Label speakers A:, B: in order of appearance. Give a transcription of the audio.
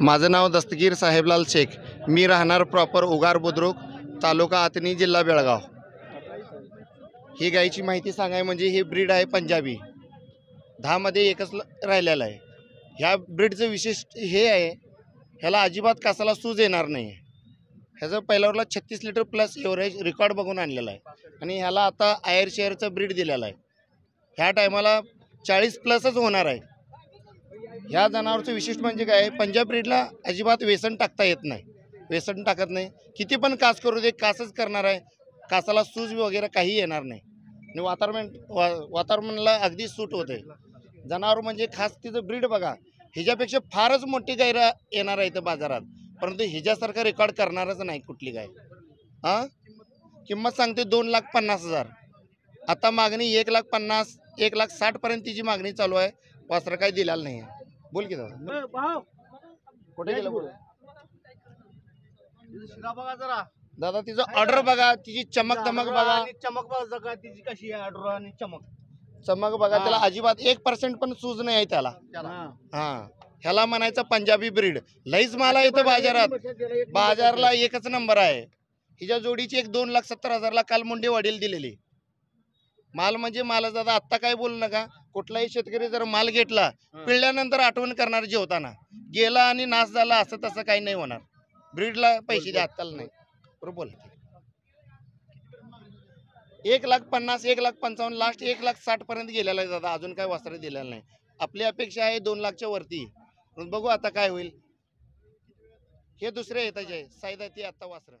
A: माझं नाव दस्तगीर साहेबलाल शेख. मी राहणार प्रॉपर उगार बुद्रुक तालुका आतनी जिल्हा बेळगाव. ही गायची माहिती सांगाय म्हणजे ही ब्रीड आहे पंजाबी. दहामध्ये एकच ल- राहिलेला आहे. ह्या ब्रीडचं विशेष हे आहे ह्याला अजिबात कासाला सूज येणार नाही ह्याचं पहिल्यावरला छत्तीस लिटर प्लस एव्हरेज रेकॉर्ड बघून आणलेला आहे. आणि ह्याला आता आयर शेअरचं ब्रीड दिलेलं आहे. ह्या टायमाला चाळीस प्लसच होणार आहे. ह्या जनावरचं विशिष्ट म्हणजे काय? आहे, पंजाब ब्रीडला अजिबात व्यसन टाकता येत नाही. व्यसन टाकत नाही. किती पण कास करू दे कासच करणार आहे. कासाला सूज वगैरे काही येणार नाही. आणि वातावरण वा वातावरणाला अगदी सूट होते. जनावर म्हणजे खास तिचं ब्रीड बघा. ह्याच्यापेक्षा फारच मोठी गायरा येणार आहे इथं बाजारात. परंतु ह्याच्यासारखं रेकॉर्ड करणारच नाही कुठली गाय. हां किंमत सांगते दोन लाख पन्नास हजार. आता मागणी एक लाख पन्नास एक लाख साठपर्यंत तिची मागणी चालू आहे. वासरं काही दिलेलं नाही बोल की दादा. कुठे गेलं बोल.
B: बघा जरा.
A: दादा तिचं ऑर्डर बघा. तिची चमक दमक बघा.
B: आणि चमक बघा जगा तिची कशी आहे ऑर्डर आणि चमक.
A: चमक बघा. त्याला अजिबात एक पर्सेंट पण सूज नाही आहे त्याला. हा. ह्याला म्हणायचं पंजाबी ब्रीड लईच मला येतं बाजारात. बाजारला एकच नंबर आहे. हिच्या जोडीची एक दोन लाख सत्तर हजारला काल मुंडे वडील दिलेली. माल म्हणजे माल दादा आत्ता काय बोलू नका. कुठलाही शेतकरी जर माल घेतला. पिळल्यानंतर आठवण करणार जेवताना. गेला आणि नाश झाला असं तसं काही नाही होणार. ब्रीडला पैसे द्या आत्ताला नाही. बरोबर बोल एक लाख पन्नास एक लाख पंचावन्न लास्ट एक लाख साठ पर्यंत गेलेला आहे दादा. अजून काय वस्त्र दिलेलं नाही. आपली अपेक्षा आहे दोन लाखच्या वरती. बघू आता काय होईल. हे दुसरे येताचे आहे साईदा ती आता वासरं.